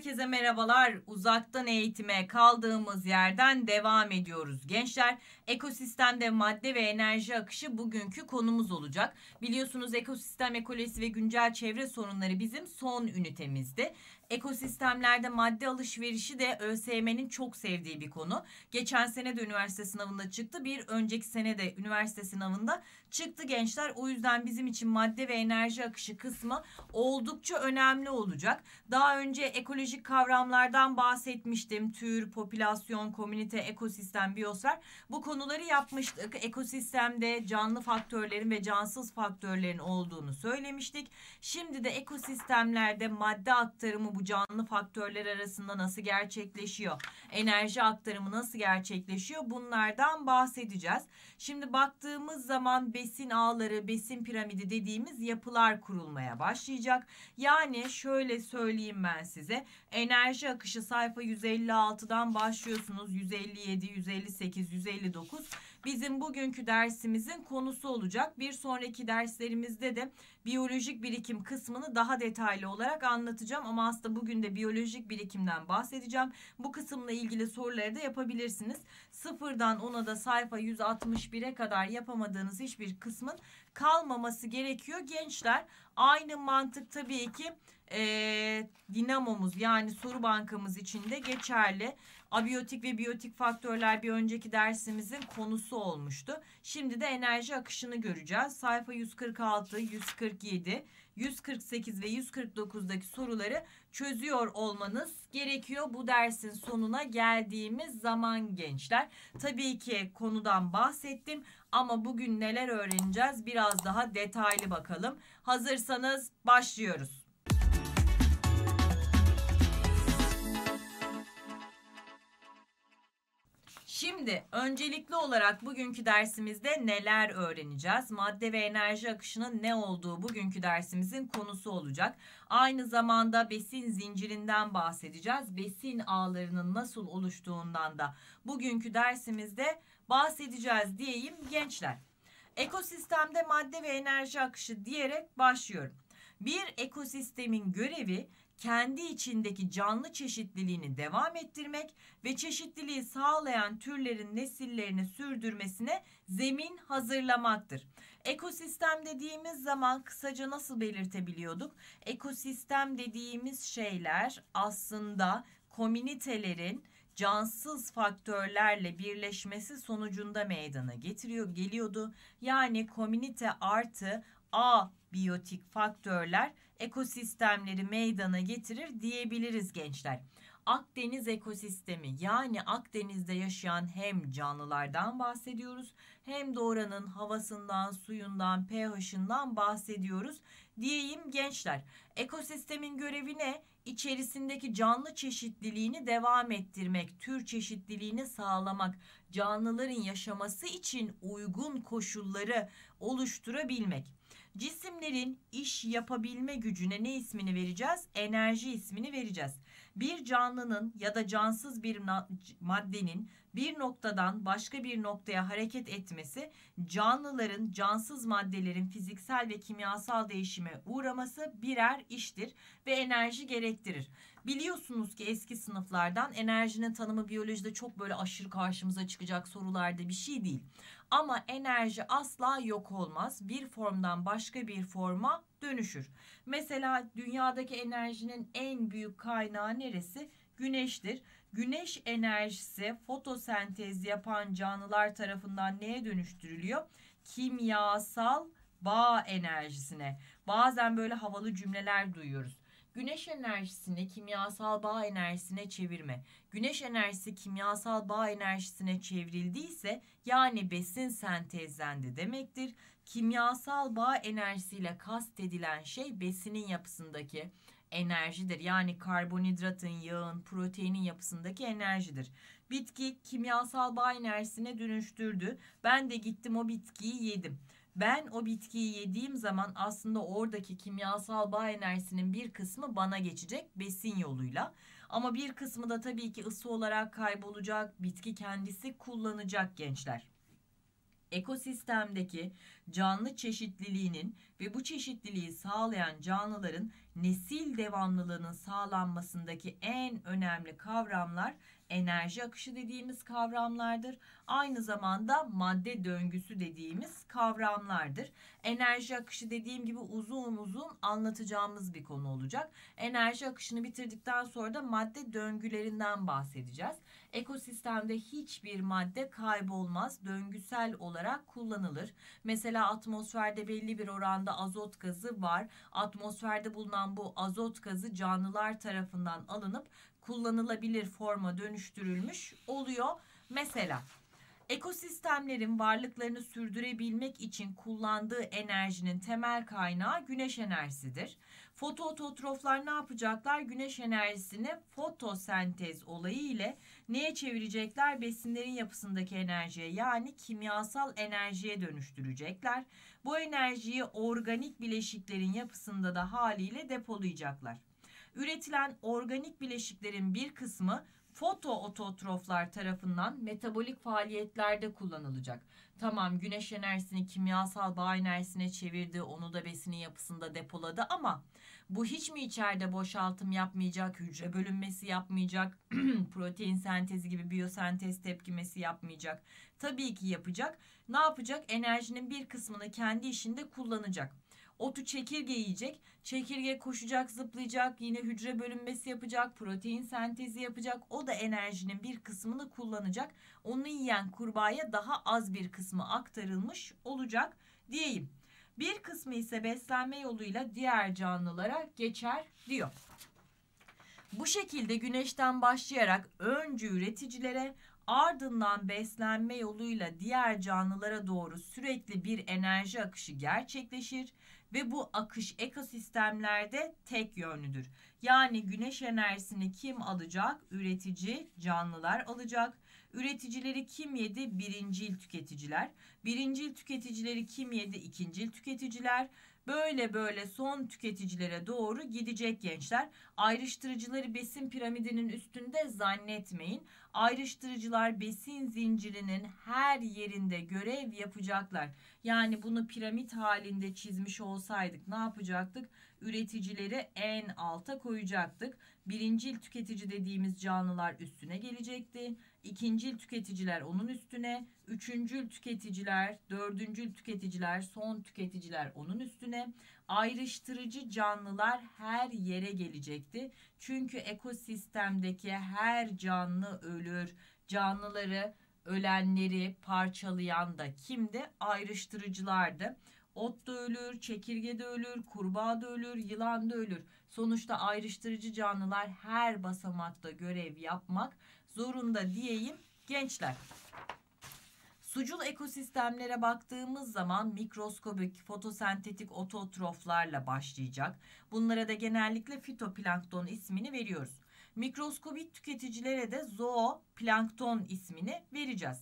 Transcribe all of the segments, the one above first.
Herkese merhabalar. Uzaktan eğitime kaldığımız yerden devam ediyoruz. Gençler, ekosistemde madde ve enerji akışı bugünkü konumuz olacak. Biliyorsunuz ekosistem ekolojisi ve güncel çevre sorunları bizim son ünitemizdi. Ekosistemlerde madde alışverişi de ÖSYM'nin çok sevdiği bir konu. Geçen sene de üniversite sınavında çıktı. Bir önceki sene de üniversite sınavında çıktı gençler. O yüzden bizim için madde ve enerji akışı kısmı oldukça önemli olacak. Daha önce ekolojik kavramlardan bahsetmiştim. Tür, popülasyon, komünite, ekosistem, biyosfer. Bu konuları yapmıştık. Ekosistemde canlı faktörlerin ve cansız faktörlerin olduğunu söylemiştik. Şimdi de ekosistemlerde madde aktarımı bu canlı faktörler arasında nasıl gerçekleşiyor? Enerji aktarımı nasıl gerçekleşiyor? Bunlardan bahsedeceğiz. Şimdi baktığımız zaman besin ağları, besin piramidi dediğimiz yapılar kurulmaya başlayacak. Yani şöyle söyleyeyim ben size. Enerji akışı sayfa 156'dan başlıyorsunuz. 157, 158, 159 bizim bugünkü dersimizin konusu olacak. Bir sonraki derslerimizde de biyolojik birikim kısmını daha detaylı olarak anlatacağım ama aslında bugün de biyolojik birikimden bahsedeceğim. Bu kısımla ilgili soruları da yapabilirsiniz. Sıfırdan ona da sayfa 161'e kadar yapamadığınız hiçbir kısmın kalmaması gerekiyor. Gençler aynı mantık tabii ki e, dinamomuz yani soru bankamız için de geçerli. Abiyotik ve biyotik faktörler bir önceki dersimizin konusu olmuştu. Şimdi de enerji akışını göreceğiz. Sayfa 146, 147, 148 ve 149'daki soruları çözüyor olmanız gerekiyor bu dersin sonuna geldiğimiz zaman gençler. Tabii ki konudan bahsettim ama bugün neler öğreneceğiz biraz daha detaylı bakalım. Hazırsanız başlıyoruz. Şimdi öncelikli olarak bugünkü dersimizde neler öğreneceğiz? Madde ve enerji akışının ne olduğu bugünkü dersimizin konusu olacak. Aynı zamanda besin zincirinden bahsedeceğiz. Besin ağlarının nasıl oluştuğundan da bugünkü dersimizde bahsedeceğiz diyeyim gençler. Ekosistemde madde ve enerji akışı diyerek başlıyorum. Bir ekosistemin görevi kendi içindeki canlı çeşitliliğini devam ettirmek ve çeşitliliği sağlayan türlerin nesillerini sürdürmesine zemin hazırlamaktır. Ekosistem dediğimiz zaman kısaca nasıl belirtebiliyorduk? Ekosistem dediğimiz şeyler aslında komünitelerin cansız faktörlerle birleşmesi sonucunda meydana getiriyor geliyordu. Yani komünite artı A biyotik faktörler ekosistemleri meydana getirir diyebiliriz gençler. Akdeniz ekosistemi yani Akdeniz'de yaşayan hem canlılardan bahsediyoruz hem de oranın havasından, suyundan, pH'ından bahsediyoruz diyeyim gençler. Ekosistemin görevi ne? İçerisindeki canlı çeşitliliğini devam ettirmek, tür çeşitliliğini sağlamak, canlıların yaşaması için uygun koşulları oluşturabilmek. Cisimlerin iş yapabilme gücüne ne ismini vereceğiz? Enerji ismini vereceğiz. Bir canlının ya da cansız bir maddenin bir noktadan başka bir noktaya hareket etmesi canlıların cansız maddelerin fiziksel ve kimyasal değişime uğraması birer iştir ve enerji gerektirir. Biliyorsunuz ki eski sınıflardan enerjinin tanımı biyolojide çok böyle aşırı karşımıza çıkacak sorularda bir şey değil. Ama enerji asla yok olmaz. Bir formdan başka bir forma dönüşür. Mesela dünyadaki enerjinin en büyük kaynağı neresi? Güneştir. Güneş enerjisi fotosentez yapan canlılar tarafından neye dönüştürülüyor? Kimyasal bağ enerjisine. Bazen böyle havalı cümleler duyuyoruz. Güneş enerjisini kimyasal bağ enerjisine çevirme. Güneş enerjisi kimyasal bağ enerjisine çevrildiyse yani besin sentezlendi demektir. Kimyasal bağ enerjisiyle kastedilen şey besinin yapısındaki enerjidir. Yani karbonhidratın, yağın, proteinin yapısındaki enerjidir. Bitki kimyasal bağ enerjisine dönüştürdü. Ben de gittim o bitkiyi yedim. Ben o bitkiyi yediğim zaman aslında oradaki kimyasal bağ enerjisinin bir kısmı bana geçecek besin yoluyla. Ama bir kısmı da tabii ki ısı olarak kaybolacak, bitki kendisi kullanacak gençler ekosistemdeki canlı çeşitliliğinin ve bu çeşitliliği sağlayan canlıların nesil devamlılığının sağlanmasındaki en önemli kavramlar enerji akışı dediğimiz kavramlardır. Aynı zamanda madde döngüsü dediğimiz kavramlardır. Enerji akışı dediğim gibi uzun uzun anlatacağımız bir konu olacak. Enerji akışını bitirdikten sonra da madde döngülerinden bahsedeceğiz. Ekosistemde hiçbir madde kaybolmaz, döngüsel olarak kullanılır. Mesela atmosferde belli bir oranda azot gazı var. Atmosferde bulunan bu azot gazı canlılar tarafından alınıp kullanılabilir forma dönüştürülmüş oluyor. Mesela ekosistemlerin varlıklarını sürdürebilmek için kullandığı enerjinin temel kaynağı güneş enerjisidir. Fotoototroflar ne yapacaklar? Güneş enerjisini fotosentez olayı ile neye çevirecekler? Besinlerin yapısındaki enerjiye yani kimyasal enerjiye dönüştürecekler. Bu enerjiyi organik bileşiklerin yapısında da haliyle depolayacaklar. Üretilen organik bileşiklerin bir kısmı fotoototroflar tarafından metabolik faaliyetlerde kullanılacak. Tamam güneş enerjisini kimyasal bağ enerjisine çevirdi, onu da besinin yapısında depoladı ama bu hiç mi içeride boşaltım yapmayacak, hücre bölünmesi yapmayacak, protein sentezi gibi biyosentez tepkimesi yapmayacak? Tabii ki yapacak. Ne yapacak? Enerjinin bir kısmını kendi işinde kullanacak. Otu çekirge yiyecek. Çekirge koşacak, zıplayacak, yine hücre bölünmesi yapacak, protein sentezi yapacak. O da enerjinin bir kısmını kullanacak. Onu yiyen kurbağaya daha az bir kısmı aktarılmış olacak diyeyim. Bir kısmı ise beslenme yoluyla diğer canlılara geçer diyor. Bu şekilde güneşten başlayarak önce üreticilere ardından beslenme yoluyla diğer canlılara doğru sürekli bir enerji akışı gerçekleşir ve bu akış ekosistemlerde tek yönlüdür. Yani güneş enerjisini kim alacak? Üretici canlılar alacak. Üreticileri kim yedi? Birincil tüketiciler. Birincil tüketicileri kim yedi? İkincil tüketiciler. Böyle böyle son tüketicilere doğru gidecek gençler. Ayrıştırıcıları besin piramidinin üstünde zannetmeyin. Ayrıştırıcılar besin zincirinin her yerinde görev yapacaklar. Yani bunu piramit halinde çizmiş olsaydık ne yapacaktık? Üreticileri en alta koyacaktık. Birincil tüketici dediğimiz canlılar üstüne gelecekti. İkincil tüketiciler onun üstüne, üçüncül tüketiciler, dördüncül tüketiciler, son tüketiciler onun üstüne. Ayrıştırıcı canlılar her yere gelecekti. Çünkü ekosistemdeki her canlı ölür. Canlıları, ölenleri parçalayan da kimdi? Ayrıştırıcılardı. Ot da ölür, çekirge de ölür, kurbağa da ölür, yılan da ölür. Sonuçta ayrıştırıcı canlılar her basamakta görev yapmak zorunda diyeyim gençler. Sucul ekosistemlere baktığımız zaman mikroskobik fotosentetik ototroflarla başlayacak. Bunlara da genellikle fitoplankton ismini veriyoruz. Mikroskobik tüketicilere de zooplankton ismini vereceğiz.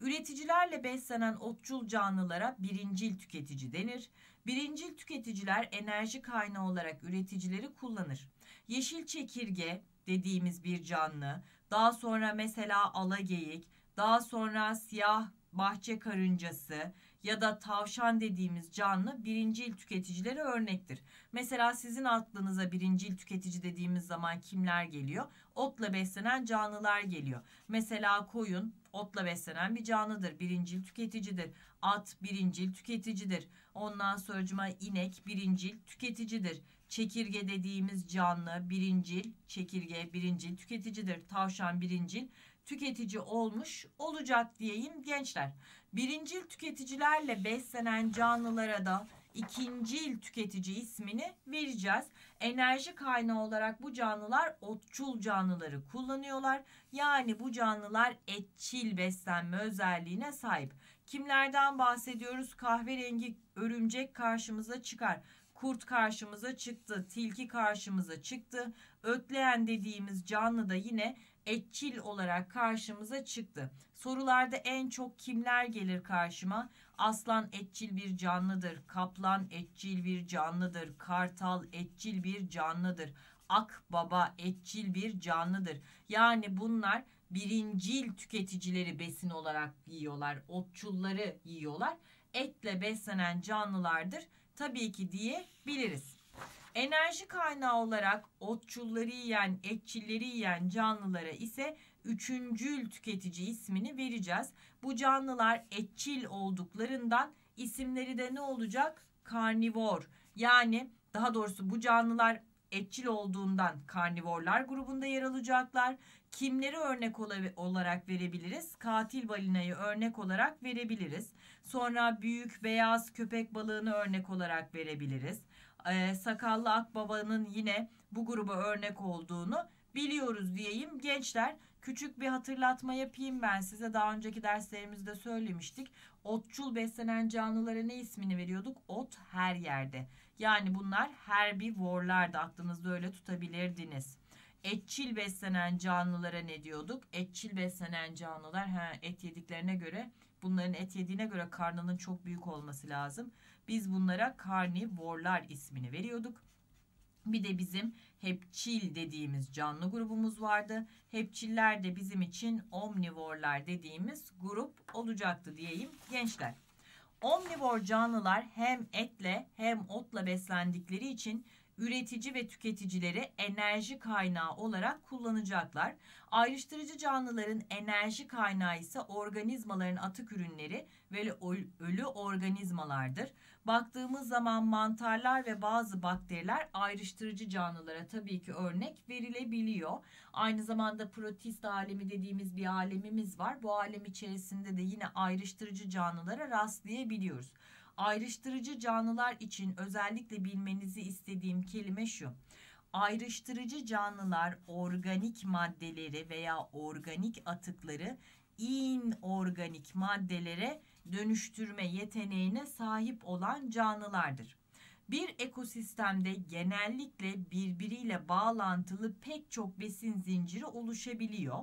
Üreticilerle beslenen otçul canlılara birincil tüketici denir. Birincil tüketiciler enerji kaynağı olarak üreticileri kullanır. Yeşil çekirge dediğimiz bir canlı, daha sonra mesela alageyik, daha sonra siyah bahçe karıncası ya da tavşan dediğimiz canlı birincil tüketicilere örnektir. Mesela sizin aklınıza birincil tüketici dediğimiz zaman kimler geliyor? Otla beslenen canlılar geliyor. Mesela koyun otla beslenen bir canlıdır. Birincil tüketicidir. At birincil tüketicidir. Ondan sonra inek birincil tüketicidir. Çekirge dediğimiz canlı birincil, çekirge birincil tüketicidir. Tavşan birincil tüketici olmuş olacak diyeyim gençler. Birincil tüketicilerle beslenen canlılara da ikincil tüketici ismini vereceğiz. Enerji kaynağı olarak bu canlılar otçul canlıları kullanıyorlar. Yani bu canlılar etçil beslenme özelliğine sahip. Kimlerden bahsediyoruz? Kahverengi örümcek karşımıza çıkar. Kurt karşımıza çıktı, tilki karşımıza çıktı. Ötleyen dediğimiz canlı da yine etçil olarak karşımıza çıktı. Sorularda en çok kimler gelir karşıma? Aslan etçil bir canlıdır. Kaplan etçil bir canlıdır. Kartal etçil bir canlıdır. Akbaba etçil bir canlıdır. Yani bunlar birincil tüketicileri besin olarak yiyorlar. Otçulları yiyorlar. Etle beslenen canlılardır tabii ki diyebiliriz. Enerji kaynağı olarak otçulları yiyen, etçilleri yiyen canlılara ise üçüncül tüketici ismini vereceğiz. Bu canlılar etçil olduklarından isimleri de ne olacak? Karnivor. Yani daha doğrusu bu canlılar etçil olduğundan karnivorlar grubunda yer alacaklar. Kimleri örnek olarak verebiliriz? Katil balinayı örnek olarak verebiliriz. Sonra büyük beyaz köpek balığını örnek olarak verebiliriz. Ee, sakallı akbabanın yine bu gruba örnek olduğunu biliyoruz diyeyim. Gençler küçük bir hatırlatma yapayım ben size. Daha önceki derslerimizde söylemiştik. Otçul beslenen canlılara ne ismini veriyorduk? Ot her yerde. Yani bunlar herbivorlardı. Aklınızda öyle tutabilirdiniz. Etçil beslenen canlılara ne diyorduk? Etçil beslenen canlılar ha, et yediklerine göre bunların et yediğine göre karnının çok büyük olması lazım. Biz bunlara karnivorlar ismini veriyorduk. Bir de bizim hepçil dediğimiz canlı grubumuz vardı. Hepçiller de bizim için omnivorlar dediğimiz grup olacaktı diyeyim gençler. Omnivor canlılar hem etle hem otla beslendikleri için üretici ve tüketicileri enerji kaynağı olarak kullanacaklar. Ayrıştırıcı canlıların enerji kaynağı ise organizmaların atık ürünleri ve ölü organizmalardır. Baktığımız zaman mantarlar ve bazı bakteriler ayrıştırıcı canlılara tabii ki örnek verilebiliyor. Aynı zamanda protist alemi dediğimiz bir alemimiz var. Bu alem içerisinde de yine ayrıştırıcı canlılara rastlayabiliyoruz. Ayrıştırıcı canlılar için özellikle bilmenizi istediğim kelime şu. Ayrıştırıcı canlılar organik maddeleri veya organik atıkları inorganik maddelere dönüştürme yeteneğine sahip olan canlılardır. Bir ekosistemde genellikle birbiriyle bağlantılı pek çok besin zinciri oluşabiliyor.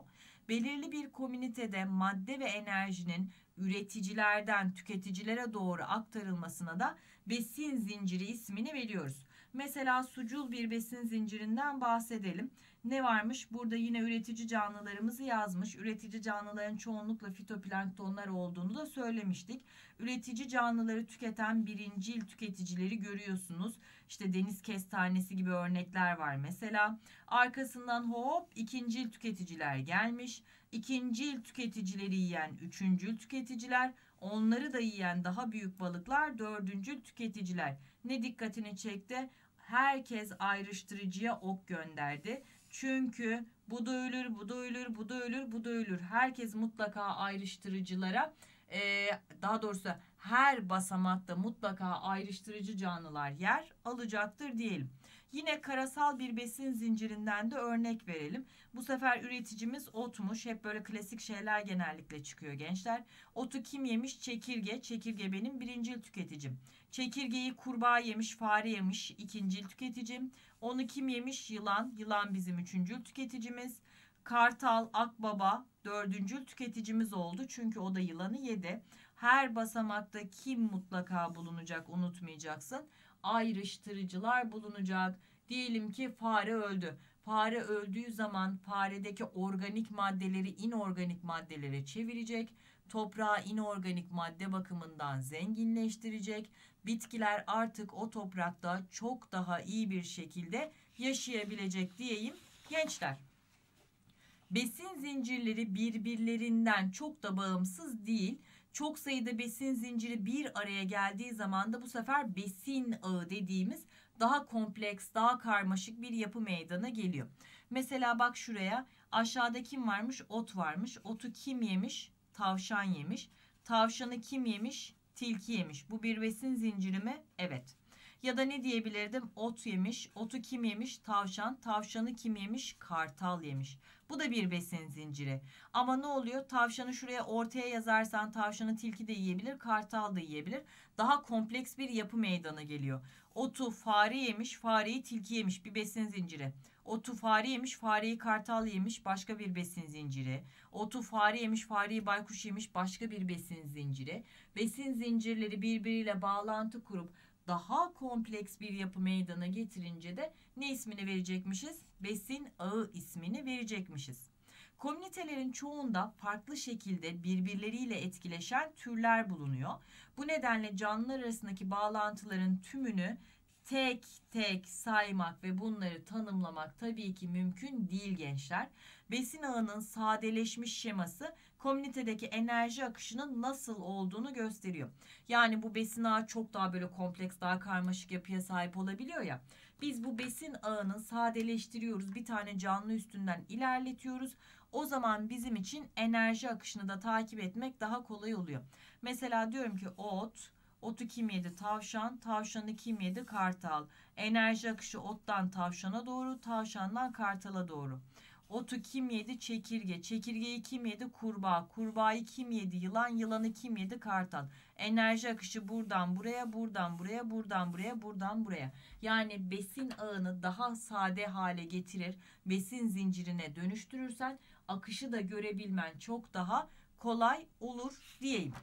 Belirli bir komünitede madde ve enerjinin üreticilerden tüketicilere doğru aktarılmasına da besin zinciri ismini veriyoruz. Mesela sucul bir besin zincirinden bahsedelim. Ne varmış? Burada yine üretici canlılarımızı yazmış. Üretici canlıların çoğunlukla fitoplanktonlar olduğunu da söylemiştik. Üretici canlıları tüketen birincil tüketicileri görüyorsunuz. İşte deniz kestanesi gibi örnekler var mesela. Arkasından hop ikincil tüketiciler gelmiş. İkincil tüketicileri yiyen üçüncül tüketiciler. Onları da yiyen daha büyük balıklar dördüncül tüketiciler. Ne dikkatini çekti? Herkes ayrıştırıcıya ok gönderdi. Çünkü bu da ölür, bu da ölür, bu da ölür, bu da ölür. Herkes mutlaka ayrıştırıcılara e, daha doğrusu her basamakta mutlaka ayrıştırıcı canlılar yer alacaktır diyelim. Yine karasal bir besin zincirinden de örnek verelim. Bu sefer üreticimiz otmuş. Hep böyle klasik şeyler genellikle çıkıyor gençler. Otu kim yemiş? Çekirge. Çekirge benim birincil tüketicim. Çekirgeyi kurbağa yemiş, fare yemiş ikincil tüketicim. Onu kim yemiş? Yılan. Yılan bizim üçüncül tüketicimiz. Kartal, akbaba dördüncül tüketicimiz oldu. Çünkü o da yılanı yedi. Her basamakta kim mutlaka bulunacak unutmayacaksın. Ayrıştırıcılar bulunacak. Diyelim ki fare öldü. Fare öldüğü zaman faredeki organik maddeleri inorganik maddelere çevirecek. Toprağı inorganik madde bakımından zenginleştirecek. Bitkiler artık o toprakta çok daha iyi bir şekilde yaşayabilecek diyeyim gençler. Besin zincirleri birbirlerinden çok da bağımsız değil. Çok sayıda besin zinciri bir araya geldiği zaman da bu sefer besin ağı dediğimiz daha kompleks, daha karmaşık bir yapı meydana geliyor. Mesela bak şuraya aşağıda kim varmış? Ot varmış. Otu kim yemiş? Tavşan yemiş. Tavşanı kim yemiş? Tilki yemiş. Bu bir besin zinciri mi? Evet. Ya da ne diyebilirdim? Ot yemiş. Otu kim yemiş? Tavşan. Tavşanı kim yemiş? Kartal yemiş. Bu da bir besin zinciri. Ama ne oluyor? Tavşanı şuraya ortaya yazarsan tavşanı tilki de yiyebilir, kartal da yiyebilir. Daha kompleks bir yapı meydana geliyor. Otu fare yemiş, fareyi tilki yemiş bir besin zinciri. Otu fare yemiş, fareyi kartal yemiş başka bir besin zinciri. Otu fare yemiş, fareyi baykuş yemiş başka bir besin zinciri. Besin zincirleri birbiriyle bağlantı kurup daha kompleks bir yapı meydana getirince de ne ismini verecekmişiz? Besin ağı ismini verecekmişiz. Komünitelerin çoğunda farklı şekilde birbirleriyle etkileşen türler bulunuyor. Bu nedenle canlılar arasındaki bağlantıların tümünü tek tek saymak ve bunları tanımlamak tabii ki mümkün değil gençler. Besin ağının sadeleşmiş şeması komünitedeki enerji akışının nasıl olduğunu gösteriyor. Yani bu besin ağı çok daha böyle kompleks, daha karmaşık yapıya sahip olabiliyor ya. Biz bu besin ağını sadeleştiriyoruz. Bir tane canlı üstünden ilerletiyoruz. O zaman bizim için enerji akışını da takip etmek daha kolay oluyor. Mesela diyorum ki ot, otu kim yedi tavşan, tavşanı kim yedi kartal. Enerji akışı ottan tavşana doğru, tavşandan kartala doğru. Otu kim yedi? Çekirge. Çekirgeyi kim yedi? Kurbağa. Kurbağayı kim yedi? Yılan. Yılanı kim yedi? Kartal. Enerji akışı buradan buraya, buradan buraya, buradan buraya, buradan buraya. Yani besin ağını daha sade hale getirir. Besin zincirine dönüştürürsen akışı da görebilmen çok daha kolay olur diyeyim.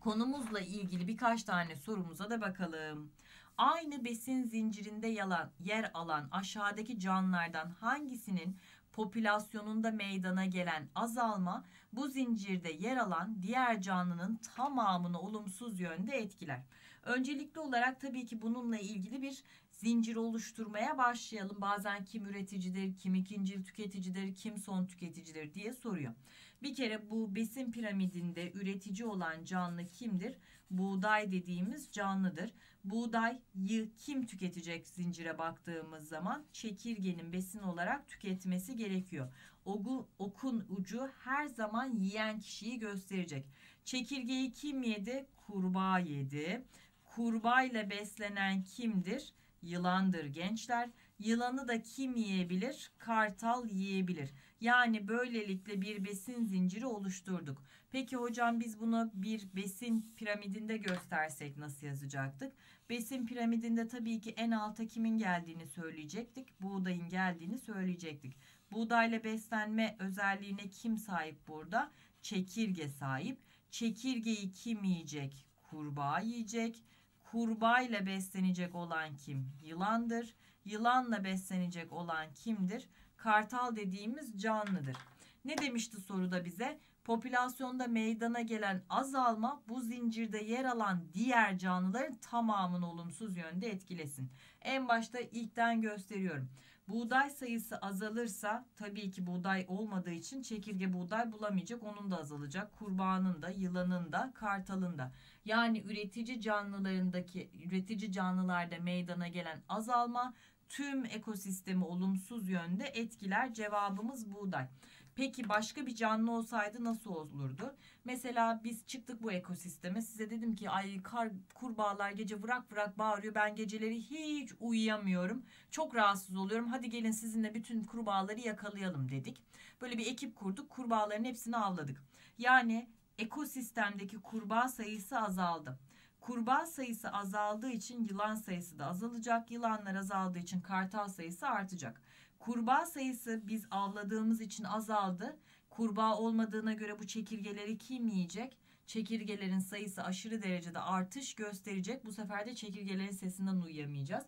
Konumuzla ilgili birkaç tane sorumuza da bakalım. Aynı besin zincirinde yalan, yer alan aşağıdaki canlılardan hangisinin popülasyonunda meydana gelen azalma bu zincirde yer alan diğer canlının tamamını olumsuz yönde etkiler. Öncelikli olarak tabii ki bununla ilgili bir zincir oluşturmaya başlayalım. Bazen kim üreticidir, kim ikinci tüketicidir, kim son tüketicidir diye soruyor. Bir kere bu besin piramidinde üretici olan canlı kimdir? Buğday dediğimiz canlıdır. Buğdayı kim tüketecek zincire baktığımız zaman çekirgenin besin olarak tüketmesi gerekiyor. Ogu, okun ucu her zaman yiyen kişiyi gösterecek. Çekirgeyi kim yedi? Kurbağa yedi. Kurbağa ile beslenen kimdir? Yılandır gençler. Yılanı da kim yiyebilir? Kartal yiyebilir. Yani böylelikle bir besin zinciri oluşturduk. Peki hocam biz bunu bir besin piramidinde göstersek nasıl yazacaktık? Besin piramidinde tabii ki en alta kimin geldiğini söyleyecektik. Buğdayın geldiğini söyleyecektik. Buğdayla beslenme özelliğine kim sahip burada? Çekirge sahip. Çekirgeyi kim yiyecek? Kurbağa yiyecek. Kurbağa ile beslenecek olan kim? Yılandır. Yılanla beslenecek olan kimdir? Kartal dediğimiz canlıdır. Ne demişti soruda bize? Popülasyonda meydana gelen azalma bu zincirde yer alan diğer canlıların tamamını olumsuz yönde etkilesin. En başta ilkten gösteriyorum. Buğday sayısı azalırsa tabii ki buğday olmadığı için çekirge buğday bulamayacak. Onun da azalacak. Kurbağanın da, yılanın da, kartalın da. Yani üretici canlılarındaki, üretici canlılarda meydana gelen azalma tüm ekosistemi olumsuz yönde etkiler. Cevabımız buğday. Peki başka bir canlı olsaydı nasıl olurdu? Mesela biz çıktık bu ekosisteme. Size dedim ki ay kar, kurbağalar gece vırak vırak bağırıyor. Ben geceleri hiç uyuyamıyorum. Çok rahatsız oluyorum. Hadi gelin sizinle bütün kurbağaları yakalayalım dedik. Böyle bir ekip kurduk. Kurbağaların hepsini avladık. Yani ekosistemdeki kurbağa sayısı azaldı. Kurbağa sayısı azaldığı için yılan sayısı da azalacak. Yılanlar azaldığı için kartal sayısı artacak. Kurbağa sayısı biz avladığımız için azaldı. Kurbağa olmadığına göre bu çekirgeleri kim yiyecek? Çekirgelerin sayısı aşırı derecede artış gösterecek. Bu sefer de çekirgelerin sesinden uyuyamayacağız.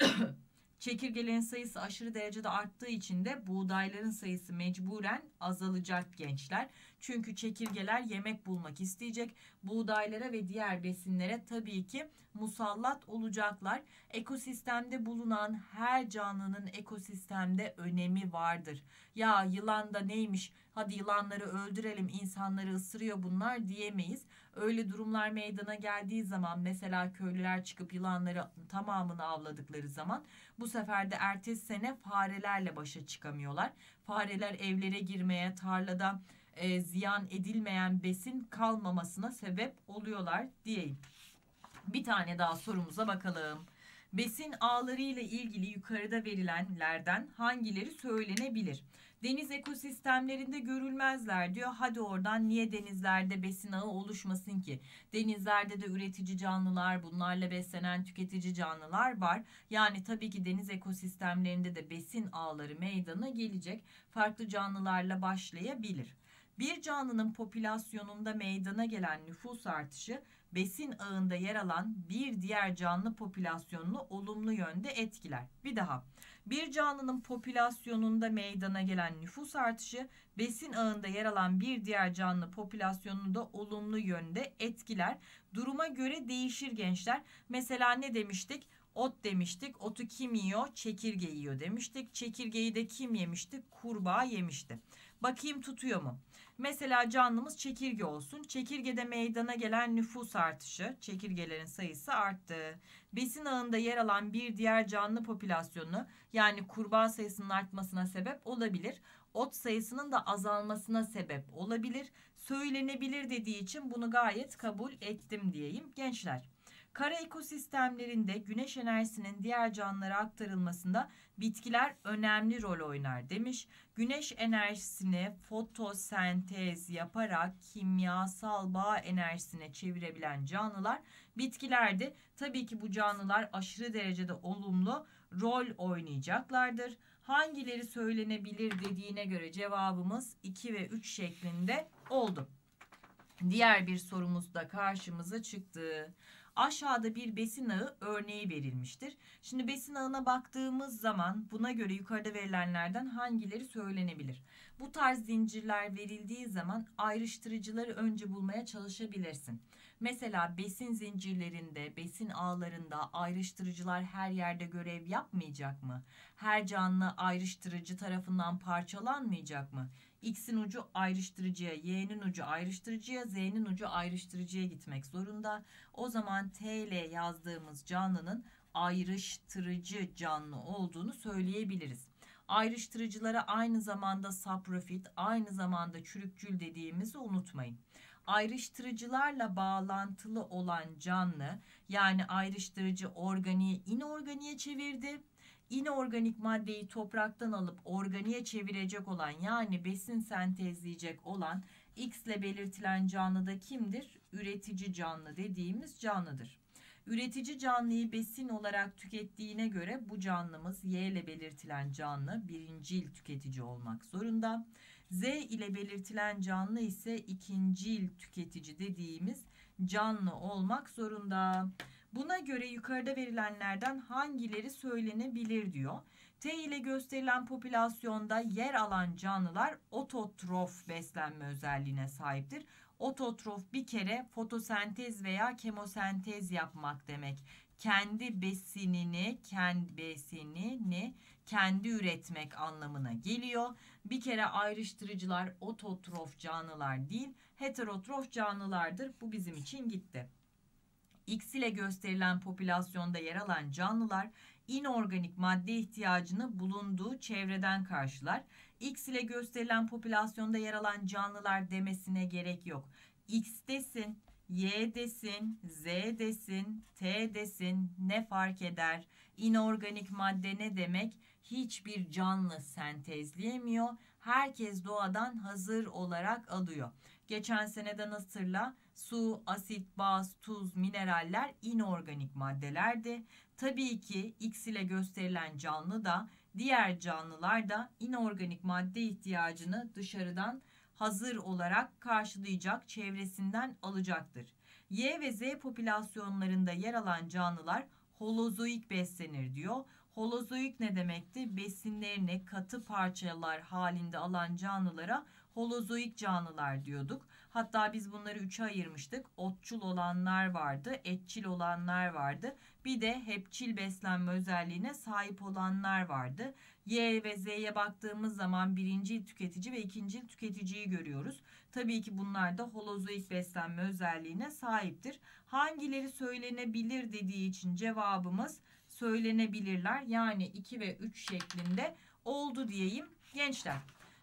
Çekirgelerin sayısı aşırı derecede arttığı için de buğdayların sayısı mecburen azalacak gençler. Çünkü çekirgeler yemek bulmak isteyecek. Buğdaylara ve diğer besinlere tabii ki musallat olacaklar. Ekosistemde bulunan her canlının ekosistemde önemi vardır. Ya yılan da neymiş? Hadi yılanları öldürelim, insanları ısırıyor bunlar diyemeyiz. Öyle durumlar meydana geldiği zaman mesela köylüler çıkıp yılanları tamamını avladıkları zaman bu sefer de ertesi sene farelerle başa çıkamıyorlar. Fareler evlere girmeye, tarlada e, ziyan edilmeyen besin kalmamasına sebep oluyorlar diyeyim. Bir tane daha sorumuza bakalım. Besin ağları ile ilgili yukarıda verilenlerden hangileri söylenebilir? Deniz ekosistemlerinde görülmezler diyor. Hadi oradan niye denizlerde besin ağı oluşmasın ki? Denizlerde de üretici canlılar, bunlarla beslenen tüketici canlılar var. Yani tabii ki deniz ekosistemlerinde de besin ağları meydana gelecek. Farklı canlılarla başlayabilir. Bir canlının popülasyonunda meydana gelen nüfus artışı besin ağında yer alan bir diğer canlı popülasyonunu olumlu yönde etkiler. Bir daha. Bir canlının popülasyonunda meydana gelen nüfus artışı besin ağında yer alan bir diğer canlı popülasyonunu da olumlu yönde etkiler. Duruma göre değişir gençler. Mesela ne demiştik? Ot demiştik. Otu kim yiyor? Çekirge yiyor demiştik. Çekirgeyi de kim yemişti? Kurbağa yemişti. Bakayım tutuyor mu? Mesela canlımız çekirge olsun. Çekirgede meydana gelen nüfus artışı, çekirgelerin sayısı arttı. Besin ağında yer alan bir diğer canlı popülasyonu yani kurbağa sayısının artmasına sebep olabilir. Ot sayısının da azalmasına sebep olabilir. Söylenebilir dediği için bunu gayet kabul ettim diyeyim gençler. Kara ekosistemlerinde güneş enerjisinin diğer canlılara aktarılmasında bitkiler önemli rol oynar demiş. Güneş enerjisini fotosentez yaparak kimyasal bağ enerjisine çevirebilen canlılar bitkilerdi. Tabii ki bu canlılar aşırı derecede olumlu rol oynayacaklardır. Hangileri söylenebilir dediğine göre cevabımız 2 ve 3 şeklinde oldu. Diğer bir sorumuz da karşımıza çıktı aşağıda bir besin ağı örneği verilmiştir. Şimdi besin ağına baktığımız zaman buna göre yukarıda verilenlerden hangileri söylenebilir? Bu tarz zincirler verildiği zaman ayrıştırıcıları önce bulmaya çalışabilirsin. Mesela besin zincirlerinde, besin ağlarında ayrıştırıcılar her yerde görev yapmayacak mı? Her canlı ayrıştırıcı tarafından parçalanmayacak mı? X'in ucu ayrıştırıcıya, Y'nin ucu ayrıştırıcıya, Z'nin ucu ayrıştırıcıya gitmek zorunda. O zaman T ile yazdığımız canlının ayrıştırıcı canlı olduğunu söyleyebiliriz. Ayrıştırıcılara aynı zamanda saprofit, aynı zamanda çürükçül dediğimizi unutmayın. Ayrıştırıcılarla bağlantılı olan canlı yani ayrıştırıcı organiği inorganiğe çevirdi inorganik maddeyi topraktan alıp organiğe çevirecek olan yani besin sentezleyecek olan X ile belirtilen canlı da kimdir? Üretici canlı dediğimiz canlıdır. Üretici canlıyı besin olarak tükettiğine göre bu canlımız Y ile belirtilen canlı birincil tüketici olmak zorunda. Z ile belirtilen canlı ise ikincil tüketici dediğimiz canlı olmak zorunda. Buna göre yukarıda verilenlerden hangileri söylenebilir diyor. T ile gösterilen popülasyonda yer alan canlılar ototrof beslenme özelliğine sahiptir. Ototrof bir kere fotosentez veya kemosentez yapmak demek. Kendi besinini, kendi besinini kendi üretmek anlamına geliyor. Bir kere ayrıştırıcılar ototrof canlılar değil, heterotrof canlılardır. Bu bizim için gitti. X ile gösterilen popülasyonda yer alan canlılar inorganik madde ihtiyacını bulunduğu çevreden karşılar. X ile gösterilen popülasyonda yer alan canlılar demesine gerek yok. X desin, Y desin, Z desin, T desin ne fark eder? İnorganik madde ne demek? Hiçbir canlı sentezleyemiyor. Herkes doğadan hazır olarak alıyor. Geçen seneden hatırla su, asit, baz, tuz, mineraller inorganik maddelerdi. Tabii ki X ile gösterilen canlı da diğer canlılar da inorganik madde ihtiyacını dışarıdan hazır olarak karşılayacak, çevresinden alacaktır. Y ve Z popülasyonlarında yer alan canlılar holozoik beslenir diyor. Holozoik ne demekti? Besinlerini katı parçalar halinde alan canlılara holozoik canlılar diyorduk. Hatta biz bunları üçe ayırmıştık. Otçul olanlar vardı, etçil olanlar vardı. Bir de hepçil beslenme özelliğine sahip olanlar vardı. Y ve Z'ye baktığımız zaman birinci tüketici ve ikinci tüketiciyi görüyoruz. Tabii ki bunlar da holozoik beslenme özelliğine sahiptir. Hangileri söylenebilir dediği için cevabımız söylenebilirler. Yani 2 ve 3 şeklinde oldu diyeyim gençler.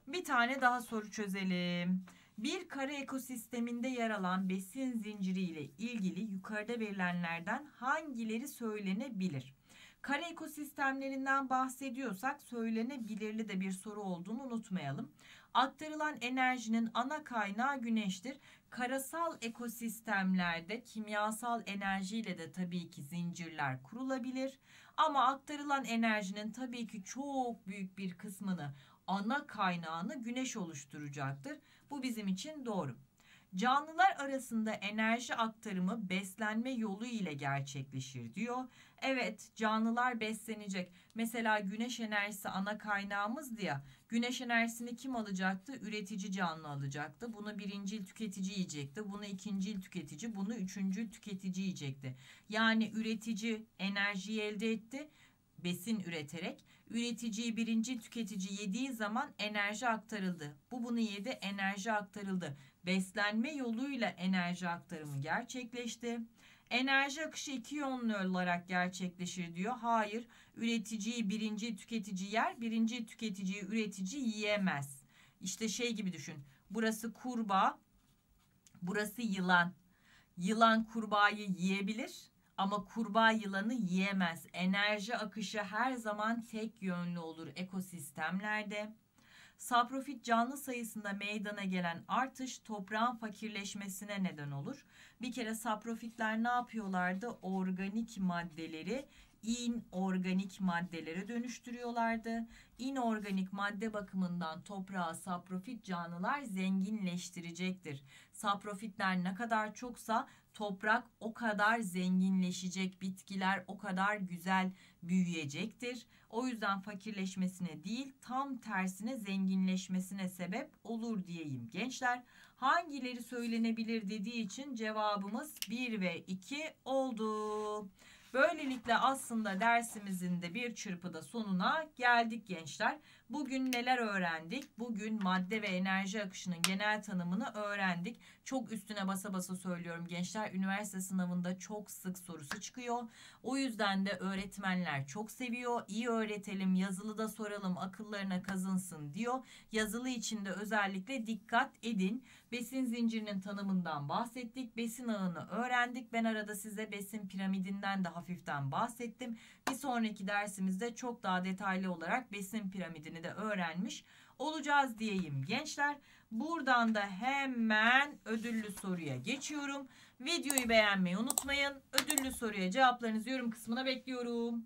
Bir tane daha soru çözelim. Bir kara ekosisteminde yer alan besin zinciri ile ilgili yukarıda verilenlerden hangileri söylenebilir? Kara ekosistemlerinden bahsediyorsak söylenebilirli de bir soru olduğunu unutmayalım. Aktarılan enerjinin ana kaynağı güneştir. Karasal ekosistemlerde kimyasal enerjiyle de tabii ki zincirler kurulabilir. Ama aktarılan enerjinin tabii ki çok büyük bir kısmını ana kaynağını güneş oluşturacaktır. Bu bizim için doğru. Canlılar arasında enerji aktarımı beslenme yolu ile gerçekleşir diyor. Evet canlılar beslenecek. Mesela güneş enerjisi ana kaynağımız diye Güneş enerjisini kim alacaktı? Üretici canlı alacaktı. Bunu birincil tüketici yiyecekti. Bunu ikincil tüketici, bunu üçüncül tüketici yiyecekti. Yani üretici enerjiyi elde etti besin üreterek. Üreticiyi birinci tüketici yediği zaman enerji aktarıldı. Bu bunu yedi enerji aktarıldı. Beslenme yoluyla enerji aktarımı gerçekleşti. Enerji akışı iki yönlü olarak gerçekleşir diyor. Hayır. Üreticiyi birinci tüketici yer, birinci tüketiciyi üretici yiyemez. İşte şey gibi düşün. Burası kurbağa, burası yılan. Yılan kurbağayı yiyebilir ama kurbağa yılanı yiyemez. Enerji akışı her zaman tek yönlü olur ekosistemlerde. Saprofit canlı sayısında meydana gelen artış toprağın fakirleşmesine neden olur. Bir kere saprofitler ne yapıyorlardı? Organik maddeleri inorganik maddelere dönüştürüyorlardı. İnorganik madde bakımından toprağı saprofit canlılar zenginleştirecektir. Saprofitler ne kadar çoksa toprak o kadar zenginleşecek, bitkiler o kadar güzel büyüyecektir. O yüzden fakirleşmesine değil tam tersine zenginleşmesine sebep olur diyeyim gençler. Hangileri söylenebilir dediği için cevabımız 1 ve 2 oldu. Böylelikle aslında dersimizin de bir çırpıda sonuna geldik gençler. Bugün neler öğrendik? Bugün madde ve enerji akışının genel tanımını öğrendik. Çok üstüne basa basa söylüyorum gençler. Üniversite sınavında çok sık sorusu çıkıyor. O yüzden de öğretmenler çok seviyor. İyi öğretelim, yazılı da soralım, akıllarına kazınsın diyor. Yazılı içinde özellikle dikkat edin. Besin zincirinin tanımından bahsettik. Besin ağını öğrendik. Ben arada size besin piramidinden de hafiften bahsettim. Bir sonraki dersimizde çok daha detaylı olarak besin piramidini de öğrenmiş olacağız diyeyim gençler. Buradan da hemen ödüllü soruya geçiyorum. Videoyu beğenmeyi unutmayın. Ödüllü soruya cevaplarınızı yorum kısmına bekliyorum.